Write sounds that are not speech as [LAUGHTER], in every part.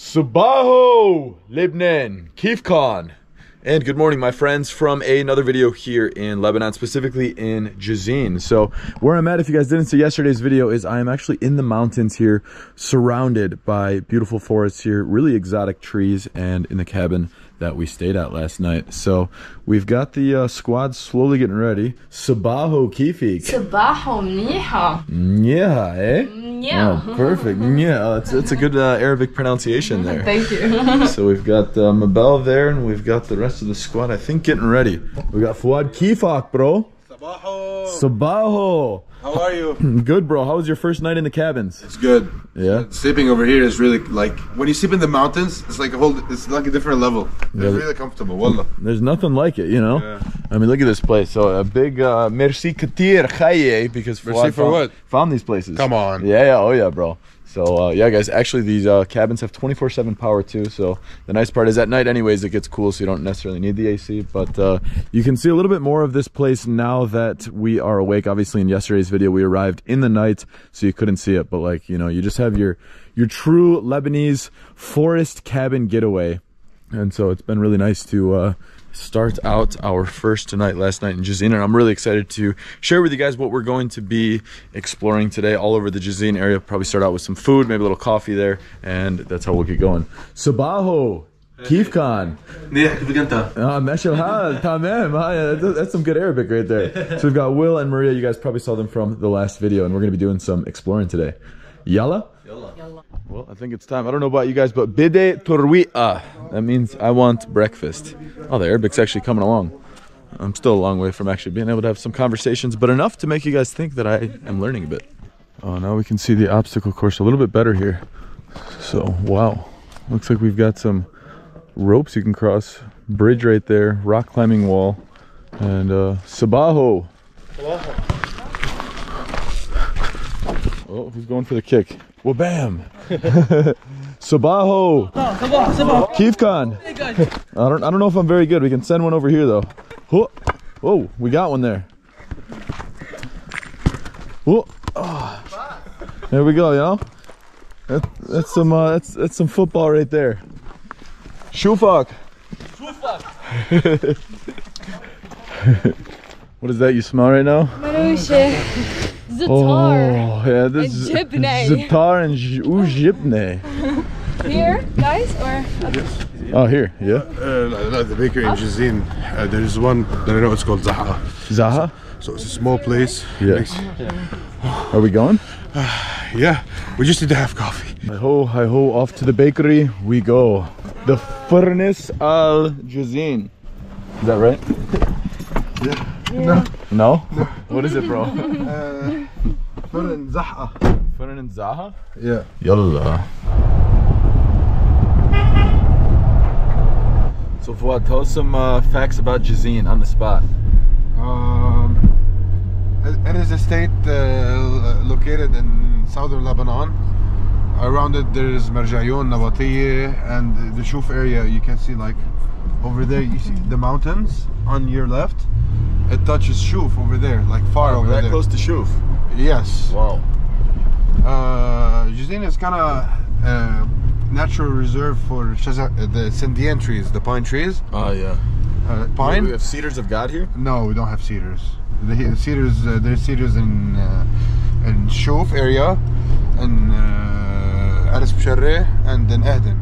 Subaho, Lebanon, Kif Khan. And good morning, my friends, from another video here in Lebanon, specifically in Jezzine. So where I'm at, if you guys didn't see yesterday's video, is I am actually in the mountains here, surrounded by beautiful forests here, really exotic trees, and in the cabin that we stayed at last night. So we've got the uh, squad slowly getting ready. Sabaho Kifik. Sabaho Niha. Yeah, eh? Yeah. Oh, perfect. [LAUGHS] Yeah, that's, that's a good uh, Arabic pronunciation there. Thank you. [LAUGHS] so we've got uh, Mabelle there, and we've got the rest of the squad, I think, getting ready. we got Fouad Kifak, bro. Sabaho. Sabaho. How are you? [CLEARS THROAT] Good, bro. How was your first night in the cabins? It's good. Yeah? Sleeping over here is really like when you sleep in the mountains. It's like a whole. It's like a different level. It's Yeah. really comfortable. Wallah. There's nothing like it, you know? Yeah. I mean, look at this place. So a big uh, merci katir chaye because Merci for found, what? found these places. Come on. Yeah, yeah, oh yeah, bro. So uh, yeah, guys. Actually, these uh, cabins have 24/7 power too. So the nice part is at night, anyways, it gets cool, so you don't necessarily need the AC. But uh, you can see a little bit more of this place now that we are awake. Obviously, in yesterday's video, we arrived in the night, so you couldn't see it. But like you know, you just have your your true Lebanese forest cabin getaway, and so it's been really nice to start out our first tonight. last night in Jezzine and I'm really excited to share with you guys what we're going to be exploring today all over the Jezzine area. Probably start out with some food, maybe a little coffee there, and that's how we'll get going. Sabaho! Kifkan, كان؟ منيح كيف انت؟ that's some good Arabic right there. So we've got Will and Maria. You guys probably saw them from the last video and we're going to be doing some exploring today. Yalla. Well, I think it's time. I don't know about you guys, but bide turwi'a. That means I want breakfast. Oh, the Arabic's actually coming along. I'm still a long way from actually being able to have some conversations, but enough to make you guys think that I am learning a bit. Oh, now we can see the obstacle course a little bit better here. So, wow. Looks like we've got some ropes you can cross. Bridge right there, rock climbing wall, and uh, Sabaho. Oh, he's going for the kick. Well, bam. [LAUGHS] Sabaho. Keith Khan. I don't, I don't know if I'm very good. We can send one over here, though. Oh, oh we got one there. Whoa. Oh. There we go, you know? That, that's some uh, that's that's some football right there. Shufak. Shufak. [LAUGHS] what is that you smell right now? Marushi. Zatar. Oh, yeah, this is Zatar and Ujibne. here, guys, or? Oh, here, yeah. Uh, uh, the bakery in Jezzine. uh, there is one that I know it's called Zaha. Zaha? So, so it's a small place. Yeah. yeah. Are we going? Uh, yeah, we just need to have coffee. Hi ho, hi ho, off to the bakery we go. The Furnace Al Jezzine. Is that right? yeah. No? No. [LAUGHS] What is it, bro? Uh, Zaha. Furnace Zaha? Yeah. Yalla. So Fouad, tell us some uh, facts about Jezzine on the spot. Um, it- is a state uh, located in southern Lebanon. Around it there is Marjayoun, Nabatiye, and the Shuf area. You can see like over there. You see the mountains on your left. It touches Shuf over there, like far over Oh, that there. close to Shuf. Yes. Wow. Uh, is kind of uh, natural reserve for Shaza- uh, the Sindian trees, the pine trees. Oh, yeah. Uh, We have Cedars of God here? No, we don't have cedars. The cedars, uh, there's cedars in uh, in Shuf area, and uh, Arz Bsharre, and in Ehden.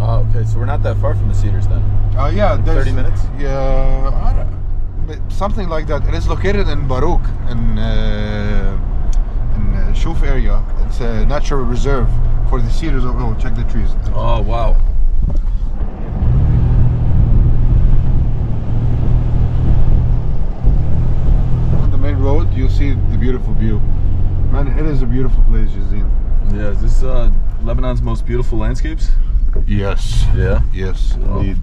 Oh, okay. So we're not that far from the Cedars then. Uh, yeah, there's 30 minutes? Yeah, I don't- but something like that. It is located in Barouk, in uh, in uh, Shuf area. It's a natural reserve for the cedars. Oh, oh, check the trees. Oh, wow. On the main road, you'll see the beautiful view. Man, it is a beautiful place, Jezzine. Yeah, is this uh, Lebanon's most beautiful landscapes? Yes. Yeah. Yes, indeed.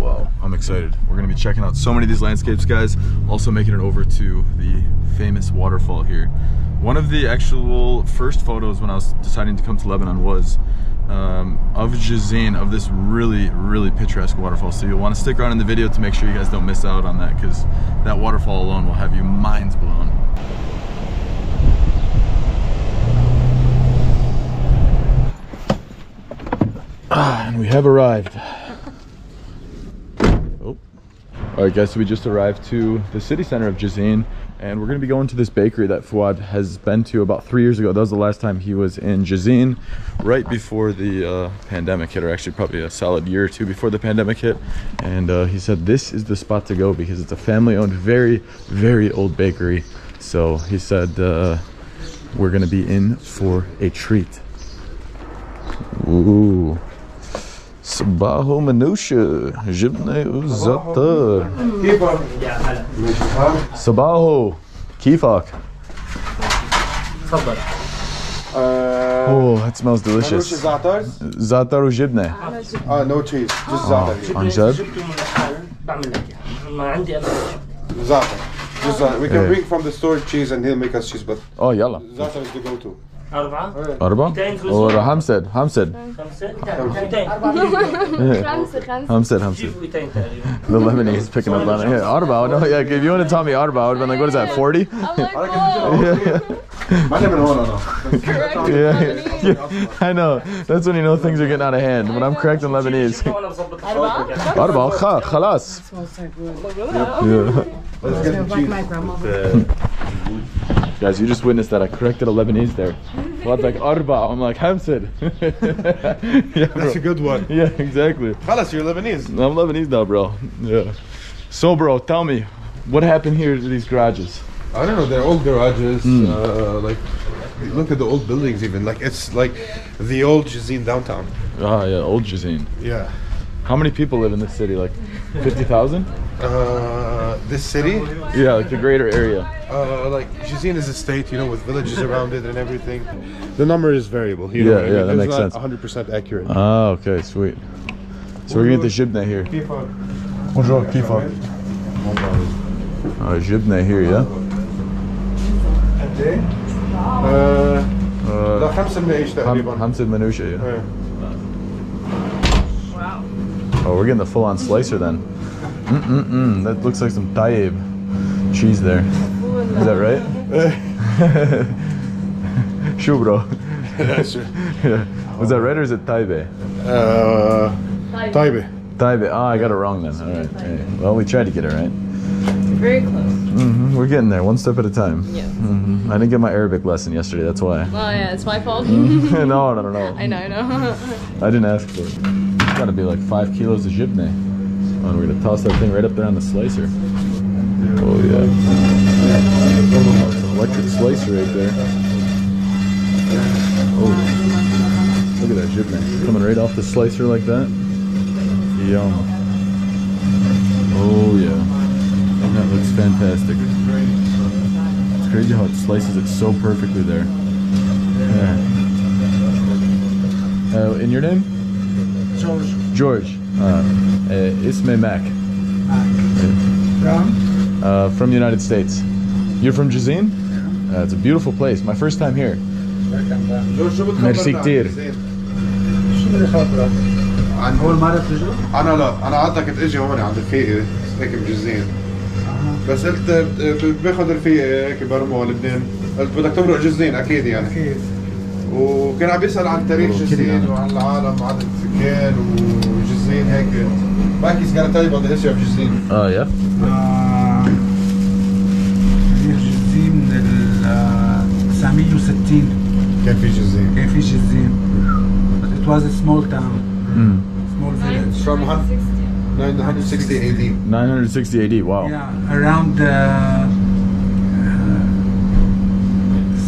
Wow, I'm excited. We're gonna be checking out so many of these landscapes, guys. Also making it over to the famous waterfall here. One of the actual first photos when I was deciding to come to Lebanon was um, of Jezzine, of this really, really picturesque waterfall. So you'll want to stick around in the video to make sure you guys don't miss out on that because that waterfall alone will have you minds blown. Ah, and we have arrived. All right, guys. So we just arrived to the city center of Jezzine, and we're gonna be going to this bakery that Fouad has been to about three years ago. That was the last time he was in Jezzine, right before the uh, pandemic hit, or actually probably a solid year or two before the pandemic hit. And uh, he said this is the spot to go because it's a family-owned, very, very old bakery. So he said uh, we're gonna be in for a treat. Ooh. صباحو منوشة جبنة وزعتر كيفك؟ صباحو كيفك؟ تفضل Oh, that smells delicious. زعتر؟ زعتر وجبنة. اه نو تشيز جست زعتر عن جد؟ جبته من الحال بعمل لك اياها ما عندي انا زعتر just زعتر we can إيه. bring from the store cheese and he'll make us cheese but Oh, يلا. زعتر is the go to أربعة أربعة؟ or حمسد حمسد خمسة 200 خمسة خمسة حمسد حمسد. جيبوا 200 تقريبا The Lebanese picking up on it. Yeah, أربعة. No, yeah, if you would have taught me أربعة, I would have been like, what is that, 40? [LAUGHS] I'm like, whoa. Yeah, yeah. ماني من هون انا Correct. Yeah, Lebanese. yeah. [LAUGHS] I know. That's when you know things are getting out of hand. When I'm correct in Lebanese. جبته وأنا بظبط أربعة؟ أربعة خ- خلاص. smells so good. Yeah. [LAUGHS] let's get the Like cheese my grandmother. Guys, you just witnessed that. I corrected a Lebanese there. What's like arba? I'm like hamsid. [LAUGHS] yeah. That's a good one. Yeah, exactly. Khalas, you're Lebanese. I'm Lebanese now, bro. Yeah. So, bro, tell me, what happened here to these garages? I don't know. They're old garages. Mm. Uh, like, look at the old buildings. Even like it's like the old Jezzine downtown. Ah, yeah, old Jezzine. Yeah. How many people live in this city? Like, fifty thousand. Uh, this city? Yeah, like the greater area. Uh, like Jezzine is a state, you know, with villages [LAUGHS] around it and everything. The number is variable. You yeah, know yeah, that makes sense. 100 percent accurate. Oh, okay, sweet. So we're gonna get the Jibna here. Bonjour, Kifa. Uh, Alright, Jibna here, yeah. Uh, uh لا خمسة yeah. Wow. Oh, we're getting the full-on slicer then. Mm-mm-mm, that looks like some taib cheese there. Is that right? [LAUGHS] Shubro. yeah, sure. [LAUGHS] yeah. Was that right or is it Taibe? Uh, Taibe. Taibe. Ah, oh, I got it wrong then. All. right. Well, we tried to get it right. Very close. Mm -hmm. We're getting there, one step at a time. Yeah. Mm -hmm. I didn't get my Arabic lesson yesterday. That's why. Oh yeah, it's my fault. Mm-hmm. [LAUGHS] no, no, no, no. I know, I know. I didn't ask for it. It's got to be like five kilos of jibne. And we're gonna toss that thing right up there on the slicer. Oh yeah. Electric slicer right there. Oh, look at that jibne coming right off the slicer like that. Yum. Oh yeah. That looks fantastic. It's crazy how it slices it so perfectly there. Yeah. Uh, in your name? George. George. Uh, uh, Isme Mac. From? Uh, from the United States. You're from Jezzine? Yeah. Uh, it's a beautiful place. My first time here. Merci كتير. شو بدي خبرك؟ عن أول مرة بتجوا؟ أنا لا، أنا قعدت كنت إجي هون عند رفيقي هيك بجزين. بس قلت باخذ رفيقي هيك برموا لبنان، قلت بدك تمرق جزين أكيد يعني. أكيد. وكان عم بيسأل عن تاريخ جزين وعن العالم وعن السكان و وجزين هيك باكي he's gonna tell you about the history of جزين Oh, yeah? آه، تاريخ جزين من ال آه، 960 كان في جزين كان في جزين but it was a small town Mm. small village from 960 AD 960 AD. Wow. yeah around uh, uh,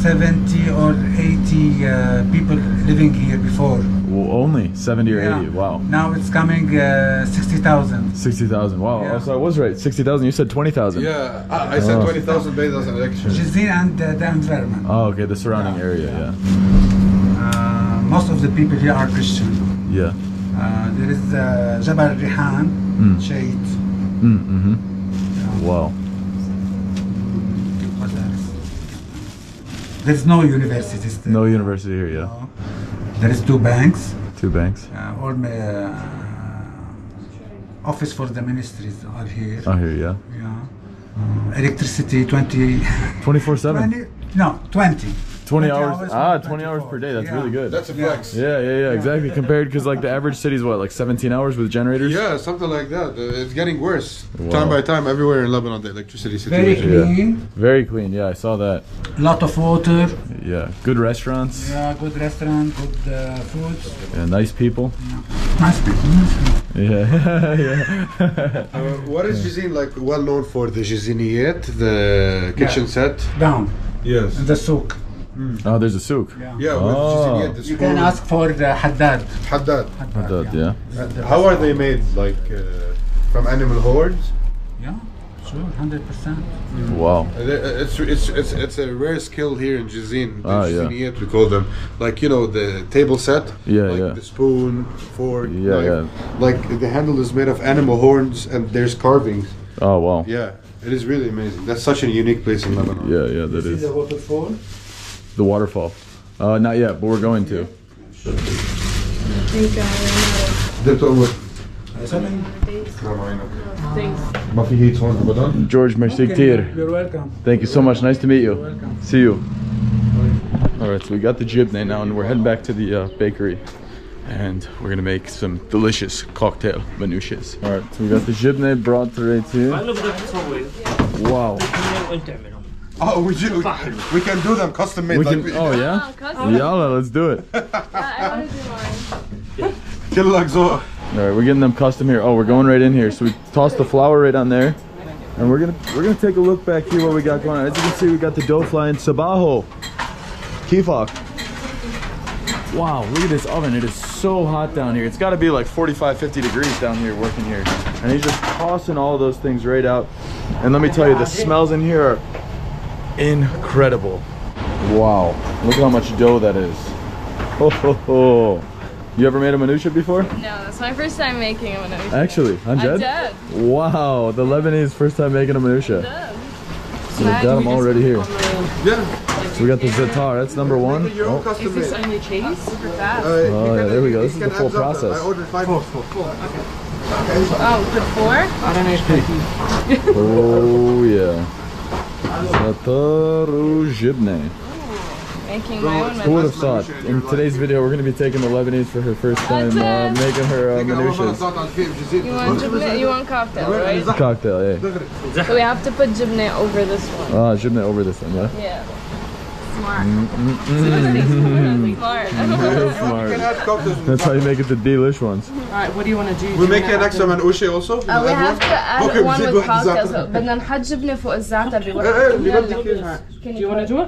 70 or 80 uh, people living here before well, only 70 or Yeah. 80. Wow. now it's coming uh, 60,000 60,000. Wow. Yeah. Oh, so I was right. 60,000. You said 20,000. yeah I, I said Oh. 20,000 based on election Jezzine and uh, the environment Oh, okay. The surrounding area. Yeah. uh, most of the people here are Christian Yeah. uh, there is uh, Jabal Rihan Mm. Shade Mm, mm-hmm. Wow. there's no universities there. No university here. Yeah. No. There is two banks Two banks. uh, all uh, office for the ministries are here Oh, here. Yeah. yeah uh, electricity 20 24 7. 20 no 20 20 20 hours. hours Ah, 20 hours per day. That's Yeah. really good. That's a flex. yeah, yeah, yeah, exactly. Compared, because like the average city is what, like 17 hours with generators? Yeah, something like that. Uh, It's getting worse. Wow. Time by time, everywhere in Lebanon, the electricity Very situation. Yeah. clean, Very clean. Yeah, I saw that. lot of water, Yeah, good restaurants. yeah, good restaurant, good uh, food. Yeah, nice people. Nice people. nice people. Yeah, [LAUGHS] yeah. Uh, what is Jezzine like well known for? The Jiziniyet, the kitchen set? Down Yes. in the souk. Oh, there's a souk. Yeah. Yeah, Oh. Jiziniyet, the You can ask for the Haddad. Haddad. That, yeah. Haddad. How are they made? Like uh, from animal hordes? Yeah, sure, hundred percent. Wow. Uh, It's, it's it's it's a rare skill here in Jezzine. The Ah, yeah. Jiziniyet, we call them. Like you know the table set. Yeah, like yeah. The spoon, fork, Yeah, knife. yeah. Like the handle is made of animal horns and there's carvings. Oh, wow. Yeah, it is really amazing. That's such a unique place in Lebanon. Yeah, yeah, that See is. the waterfall? The waterfall. Uh, not yet, but we're going to. Thank God. ده بتقول Thanks. ما في هيت هون ابدا George, merci كتير. You're welcome. Thank you so much. Nice to meet you. welcome. See you. All right, so we got the jibne now, and we're heading back to the uh, bakery, and we're gonna make some delicious cocktail manouches. All right, so we got the jibne brought right here. مع انه بدك تسوي Wow. Oh, we do. We can do them custom made. We like can, we. oh yeah. Oh, Yalla, let's do it. [LAUGHS] yeah, I want to do mine. [LAUGHS] Luck, All right, we're getting them custom here. Oh, we're going right in here. So we toss the flour right on there, and we're gonna we're gonna take a look back here what we got going on. As you can see, we got the dough flying. sabajo, kifak. Wow, look at this oven. It is so hot down here. It's got to be like 45, 50 degrees down here working here. And he's just tossing all those things right out. And let me tell you, the smells in here are incredible. Wow, look at how much dough that is. Ho, ho, ho. You ever made a manouche before? No, that's my first time making a manouche. Actually, I'm I'm dead. dead. Wow, the Lebanese first time making a manouche. Dead. So we got them already here. Yeah. So we got the zatar. That's number one. Your own Oh, custom made. only cheese? Super fast. Uh, Oh, yeah, there we go. This is the full add something. process. I ordered five. Oh, put four? [LAUGHS] oh yeah. Making my own Who would have thought? In today's video, we're going to be taking the Lebanese for her first time, uh, making her uh. You want jibne, you want cocktail, right? Cocktail, yeah. So we have to put jibne over this one. Ah, uh, jibne over this one, yeah? Yeah Smart. Mm-mm. [LAUGHS] Smart. Real You can smart. add cocktails. That's how you make it the delish ones. Alright, what do you want to do? We Do you make wanna an add extra them- manouche also. Uh, we have to add Okay, one بنزيد with واحد cocktails. زعتر. بدنا نحط جبنة فوق الزعتر ايه بوقت اللي بدك اياها. Do you want to do it?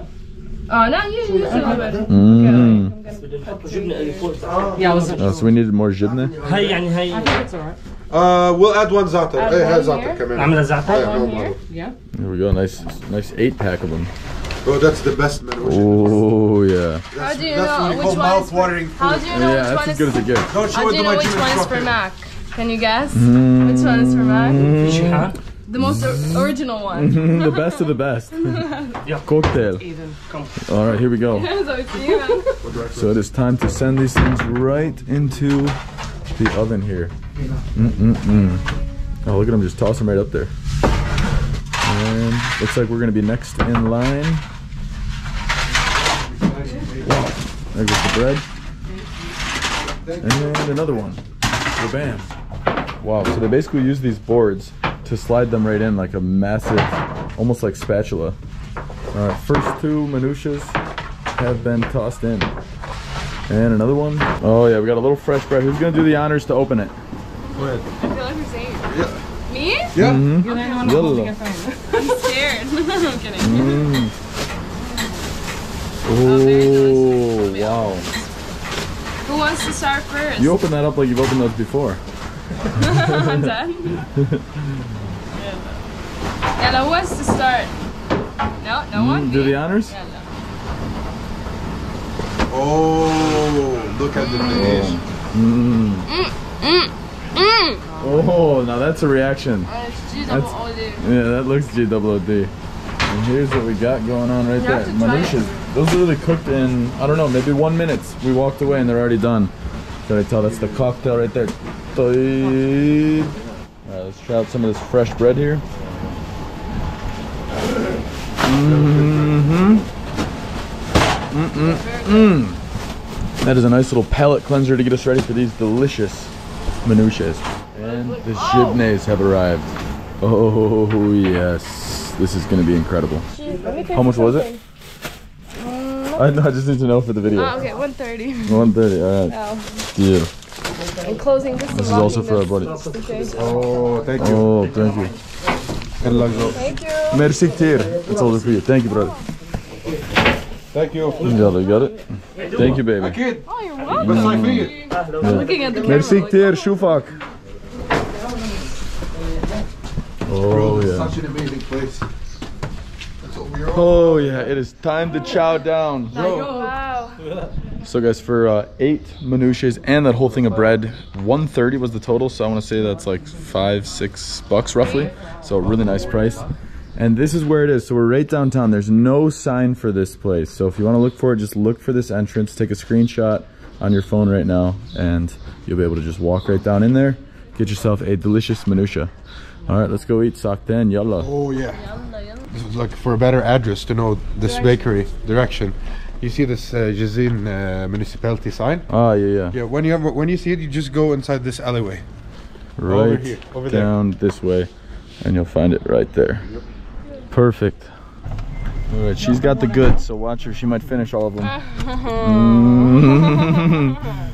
اه لا you you do it. Mm. بدنا نحط جبنه اللي فوق Yeah, I wasn't Oh, so we needed more jibne. هي يعني I هي think it's alright. Uh, we'll add one za'atar. Add ايه هي one زعتر here. كمان. عامله زعتر Yeah, One no here. model. Yeah. Here we go. Nice, nice eight pack of them. Oh, that's the best man. Oh, yeah. That's, how do you know which one is food. How do you know yeah, which one is... good as it gets. How do you know mm-hmm. which one is for Mac? Can you guess? Mm. Which one is for Mac? The most original one. Mm-hmm. the best of the best. [LAUGHS] yeah. Cocktail. Even. All right, here we go. [LAUGHS] so it is time to send these things right into the oven here. Mm -mm -mm. Oh, look at them just toss them right up there. And looks like we're gonna be next in line. Wow, there goes the bread. And another one. Bam. Wow, so they basically use these boards to slide them right in like a massive, almost like spatula. All right, first two manouches have been tossed in. And another one. Oh yeah, we got a little fresh bread. Who's gonna do the honors to open it? Go ahead. I feel like we're saying Yeah. me. Yeah. Mhm. You're the only one Yalla. holding a phone. I'm scared. [LAUGHS] I'm kidding. Mm. very Oh delicious. wow! Who wants to start first? You open that up like you've opened those before. [LAUGHS] I'm done. yeah, who wants to start? No, no one. Mm, do the honors. Yeah, no. Oh, look at the dish. Mm. Mm, mm. Oh, now that's a reaction. Oh, G That's- double O D. Yeah, that looks GWD. And here's what we got going on right You there. have to try Manouches. Those are really cooked in, I don't know, maybe one minute. We walked away and they're already done. Can I tell that's the cocktail right there? Alright, let's try out some of this fresh bread here. Mm-hmm. mm, mm, mm. That is a nice little palate cleanser to get us ready for these delicious manouches. And the jibnays have arrived. Oh yes, this is gonna be incredible. How much was it? [LAUGHS] I, I just need to know for the video. Oh, okay, 1.30. 1.30, all right. Oh. Deal. And closing this, this is also for our buddy. Okay. Oh, thank you. Oh, thank you. Good luck, bro. Thank you. Merci ktir. It's all for you. Thank you, brother. Thank you. Inshallah, you got it? Thank you, baby. Kid. Oh, you're welcome. Best life for. Yeah. Looking at the camera. Merci ktir. Oh. Shufak. Oh, yeah. Such an amazing place. That's what we're Oh yeah, it is time to chow down. Wow. So guys, for uh, eight manouches and that whole thing of bread, 130 was the total. So I want to say that's like five, six bucks roughly. So a really nice price. And this is where it is. So we're right downtown. There's no sign for this place. So if you want to look for it, just look for this entrance. Take a screenshot on your phone right now, and you'll be able to just walk right down in there. Get yourself a delicious manouche. All right, let's go eat sakten. Yalla. Oh yeah. This is like for a better address to know this bakery direction. You see this uh, Jezzine uh, municipality sign? Ah, yeah, yeah. Yeah. When you ever, when you see it, you just go inside this alleyway. right Over here, over there. down this way and you'll find it right there perfect all right she's got the goods so watch her she might finish all of them Mm. [LAUGHS]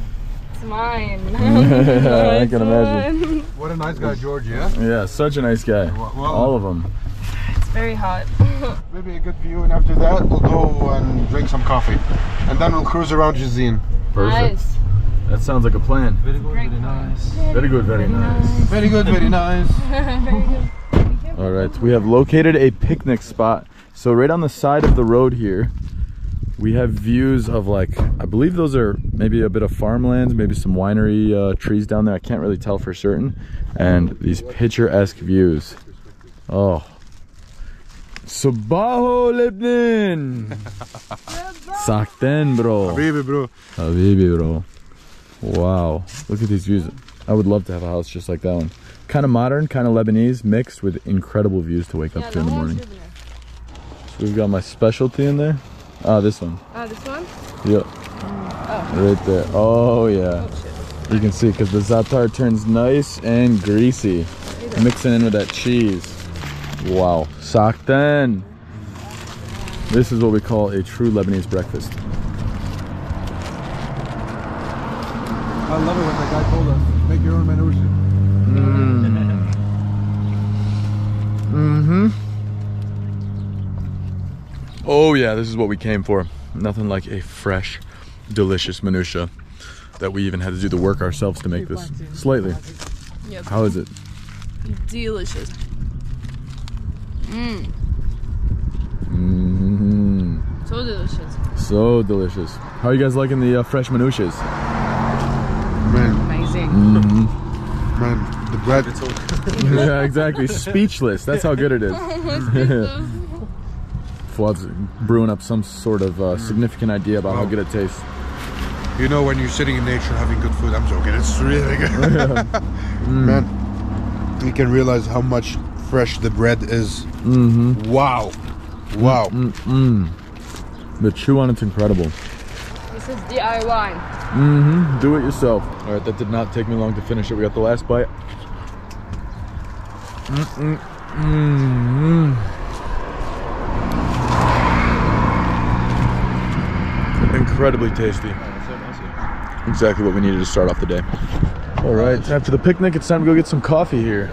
It's mine. [LAUGHS] i can imagine [LAUGHS] What a nice guy, George. Yeah. yeah such a nice guy Well- well- all of them It's very hot. [LAUGHS] Maybe a good view, and after that we'll go and drink some coffee, and then we'll cruise around Jezzine. perfect. Nice. that sounds like a plan. Very good, very nice. very good very nice. [LAUGHS] Very good, very nice. all right we have located a picnic spot. So right on the side of the road here we have views of like i believe those are maybe a bit of farmlands maybe some winery uh, trees down there. I can't really tell for certain. And these picturesque views. Oh Sabaho Lebanon. [LAUGHS] Sakten bro. Baby, bro. Habibi bro. Wow. Look at these views. I would love to have a house just like that one. Kind of modern kind of lebanese mixed with incredible views to wake up to in the morning. so we've got my specialty in there. Ah this one. Ah, this one? Yep. Right there. Oh yeah. You can see because the za'atar turns nice and greasy, mixing in with that cheese. Wow. Sakten. This is what we call a true Lebanese breakfast. I love it when the guy told us make your own manouche. Mm-hmm. Oh yeah, this is what we came for. Nothing like a fresh, delicious manouche that we even had to do the work ourselves to make this. Slightly. Yep. How is it? Delicious. Mmm. hmm So delicious. So delicious. How are you guys liking the uh, fresh manouches? Man, Amazing. Mmm. man, the bread. [LAUGHS] [LAUGHS] yeah, exactly. Speechless. That's how good it is. [LAUGHS] Fouad's brewing up some sort of uh, significant idea about how good it tastes. You know when you're sitting in nature having good food. I'm joking. It's really good. Man, you can realize how much fresh the bread is. Mm-hmm. Wow. Wow. Mm-mm. The chew on it's incredible. This is DIY. Mm-hmm. Do it yourself. All right, that did not take me long to finish it. We got the last bite. Mm-mm-mm. Incredibly tasty. Exactly what we needed to start off the day. All right, after the picnic, it's time to go get some coffee here.